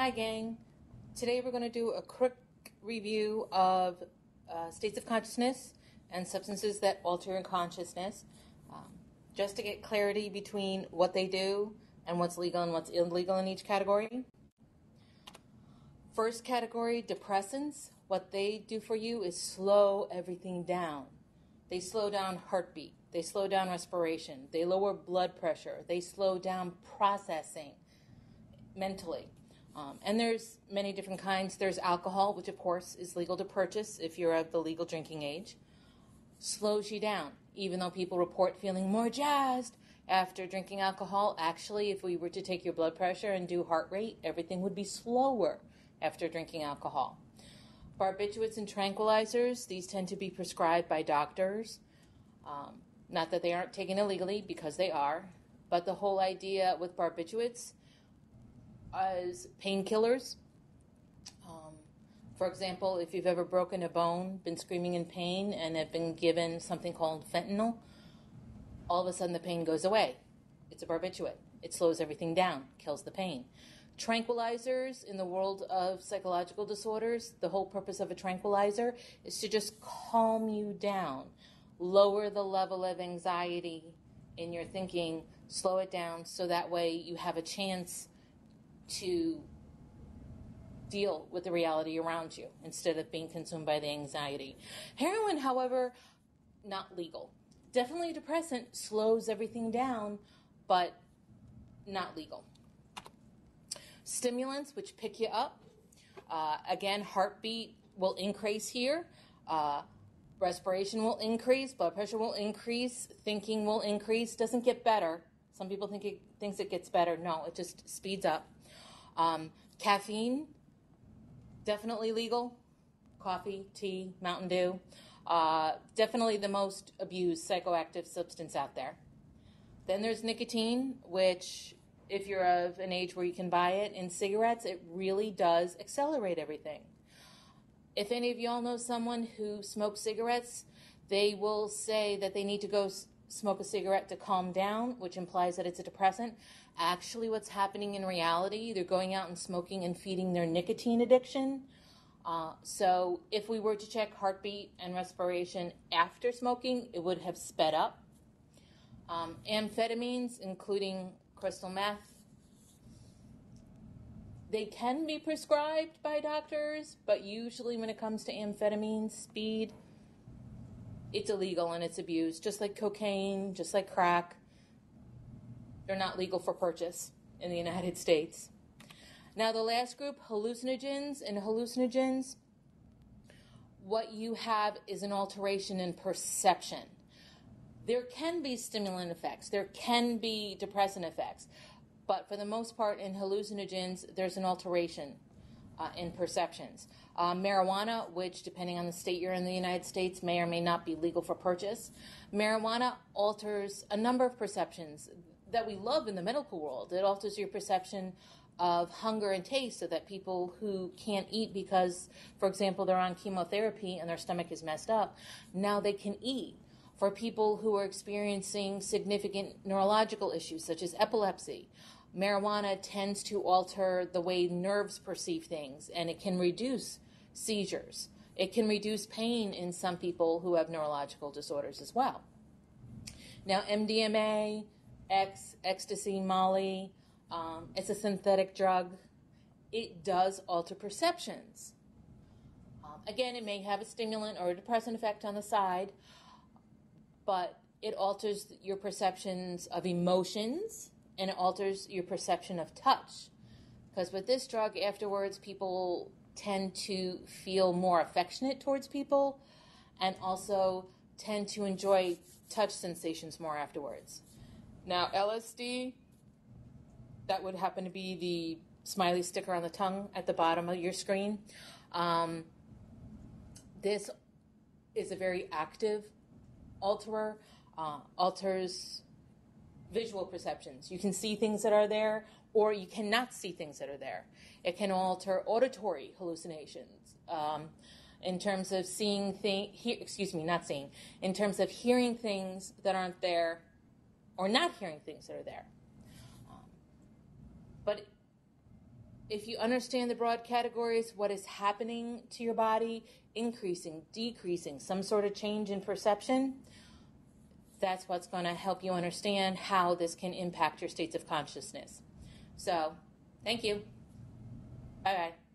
Hi, gang. Today we're going to do a quick review of uh, states of consciousness and substances that alter your consciousness, um, just to get clarity between what they do and what's legal and what's illegal in each category. First category, depressants. What they do for you is slow everything down. They slow down heartbeat. They slow down respiration. They lower blood pressure. They slow down processing mentally. Um, and there's many different kinds. There's alcohol, which of course is legal to purchase if you're of the legal drinking age. Slows you down, even though people report feeling more jazzed after drinking alcohol. Actually, if we were to take your blood pressure and do heart rate, everything would be slower after drinking alcohol. Barbiturates and tranquilizers, these tend to be prescribed by doctors. Um, not that they aren't taken illegally, because they are, but the whole idea with barbiturates as painkillers. Um, for example, if you've ever broken a bone, been screaming in pain, and have been given something called fentanyl, all of a sudden the pain goes away. It's a barbiturate. It slows everything down, kills the pain. Tranquilizers in the world of psychological disorders, the whole purpose of a tranquilizer is to just calm you down, lower the level of anxiety in your thinking, slow it down so that way you have a chance to deal with the reality around you instead of being consumed by the anxiety. Heroin, however, not legal. Definitely a depressant, slows everything down, but not legal. Stimulants, which pick you up. Uh, again, heartbeat will increase here. Uh, respiration will increase, blood pressure will increase, thinking will increase. Doesn't get better. Some people think it thinks it gets better. No, it just speeds up. Um, caffeine, definitely legal. Coffee, tea, Mountain Dew. Uh, definitely the most abused psychoactive substance out there. Then there's nicotine, which, if you're of an age where you can buy it, in cigarettes, it really does accelerate everything. If any of y'all know someone who smokes cigarettes, they will say that they need to go smoke a cigarette to calm down, which implies that it's a depressant. Actually, what's happening in reality, they're going out and smoking and feeding their nicotine addiction. Uh, so, if we were to check heartbeat and respiration after smoking, it would have sped up. Um, amphetamines, including crystal meth, they can be prescribed by doctors, but usually when it comes to amphetamines, speed, it's illegal and it's abused, just like cocaine, just like crack. They're not legal for purchase in the United States. Now, the last group, hallucinogens and hallucinogens, what you have is an alteration in perception. There can be stimulant effects, there can be depressant effects, but for the most part, in hallucinogens, there's an alteration uh, in perceptions. Uh, marijuana, which depending on the state you're in the United States, may or may not be legal for purchase. Marijuana alters a number of perceptions that we love in the medical world. It alters your perception of hunger and taste so that people who can't eat because, for example, they're on chemotherapy and their stomach is messed up, now they can eat. For people who are experiencing significant neurological issues such as epilepsy, marijuana tends to alter the way nerves perceive things and it can reduce seizures. It can reduce pain in some people who have neurological disorders as well. Now, MDMA, X, ecstasy, Molly, um, it's a synthetic drug. It does alter perceptions. Um, again, it may have a stimulant or a depressant effect on the side, but it alters your perceptions of emotions and it alters your perception of touch. Because with this drug, afterwards, people tend to feel more affectionate towards people and also tend to enjoy touch sensations more afterwards. Now, LSD, that would happen to be the smiley sticker on the tongue at the bottom of your screen. Um, this is a very active alterer, uh, alters visual perceptions. You can see things that are there, or you cannot see things that are there. It can alter auditory hallucinations. Um, in terms of seeing things, excuse me, not seeing, in terms of hearing things that aren't there, or not hearing things that are there. Um, but if you understand the broad categories, what is happening to your body, increasing, decreasing, some sort of change in perception, that's what's going to help you understand how this can impact your states of consciousness. So, thank you. Bye bye.